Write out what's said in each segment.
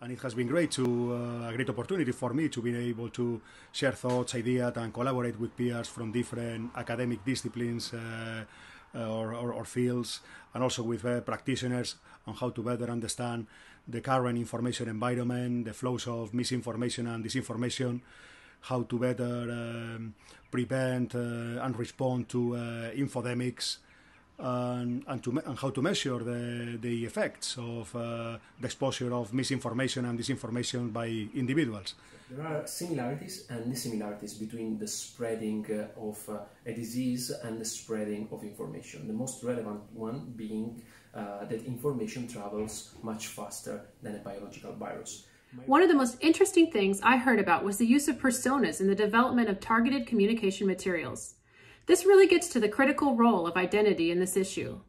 and it has been great to uh, a great opportunity for me to be able to share thoughts, ideas, and collaborate with peers from different academic disciplines uh, uh or, or, or, fields, and also with uh, practitioners on how to better understand the current information environment, the flows of misinformation and disinformation, how to better um, prevent uh, and respond to uh, infodemics, and, and, to, and how to measure the, the effects of uh, the exposure of misinformation and disinformation by individuals. There are similarities and dissimilarities between the spreading uh, of uh, a disease and the spreading of information. The most relevant one being uh, that information travels much faster than a biological virus. One of the most interesting things I heard about was the use of personas in the development of targeted communication materials. This really gets to the critical role of identity in this issue.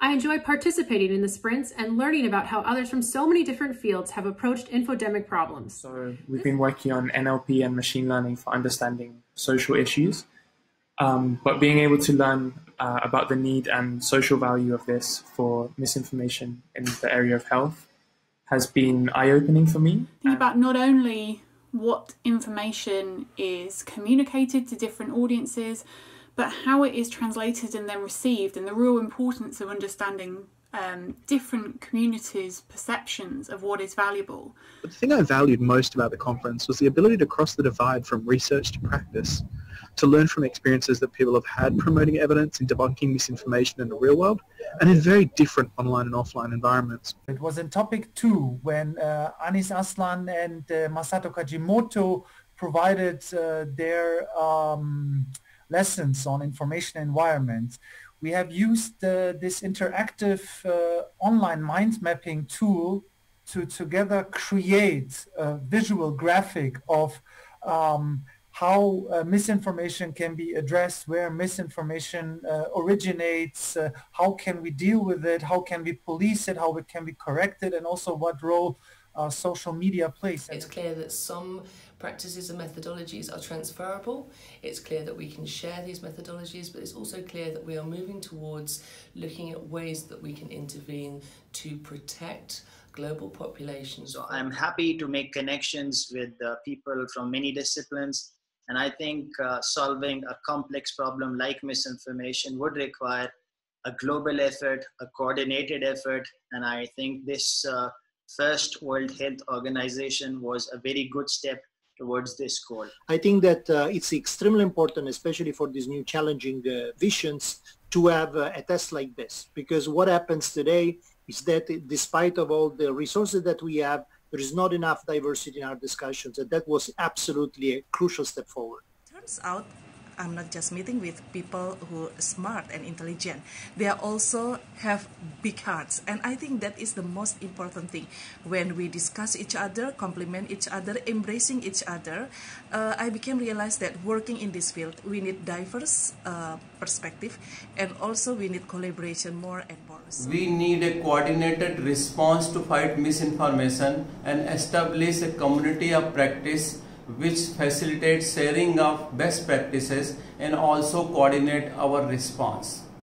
I enjoy participating in the sprints and learning about how others from so many different fields have approached infodemic problems. So we've been working on NLP and machine learning for understanding social issues, um, but being able to learn uh, about the need and social value of this for misinformation in the area of health has been eye-opening for me. Think about not only what information is communicated to different audiences, but how it is translated and then received, and the real importance of understanding um, different communities' perceptions of what is valuable. The thing I valued most about the conference was the ability to cross the divide from research to practice, to learn from experiences that people have had promoting evidence and debunking misinformation in the real world, and in very different online and offline environments. It was in topic two when uh, Anis Aslan and uh, Masato Kajimoto provided uh, their um, lessons on information environment. We have used this interactive uh, online mind mapping tool to together create a visual graphic of um, how uh, misinformation can be addressed, where misinformation uh, originates, uh, how can we deal with it, how can we police it, how it can be corrected, and also what role uh, social media place. It's clear that some practices and methodologies are transferable. It's clear that we can share these methodologies, but it's also clear that we are moving towards looking at ways that we can intervene to protect global populations. So I'm happy to make connections with uh, people from many disciplines. And I think uh, solving a complex problem like misinformation would require a global effort, a coordinated effort. And I think this uh, first World Health Organization was a very good step towards this goal. I think that uh, it's extremely important, especially for these new challenging uh, visions, to have uh, a test like this. Because what happens today is that despite of all the resources that we have, there is not enough diversity in our discussions. And that was absolutely a crucial step forward. Turns out I'm not just meeting with people who are smart and intelligent. They also have big hearts. And I think that is the most important thing. When we discuss each other, compliment each other, embracing each other, uh, I became realize that working in this field, we need diverse uh, perspective and also we need collaboration more and more. So we need a coordinated response to fight misinformation and establish a community of practice which facilitates sharing of best practices and also coordinate our response.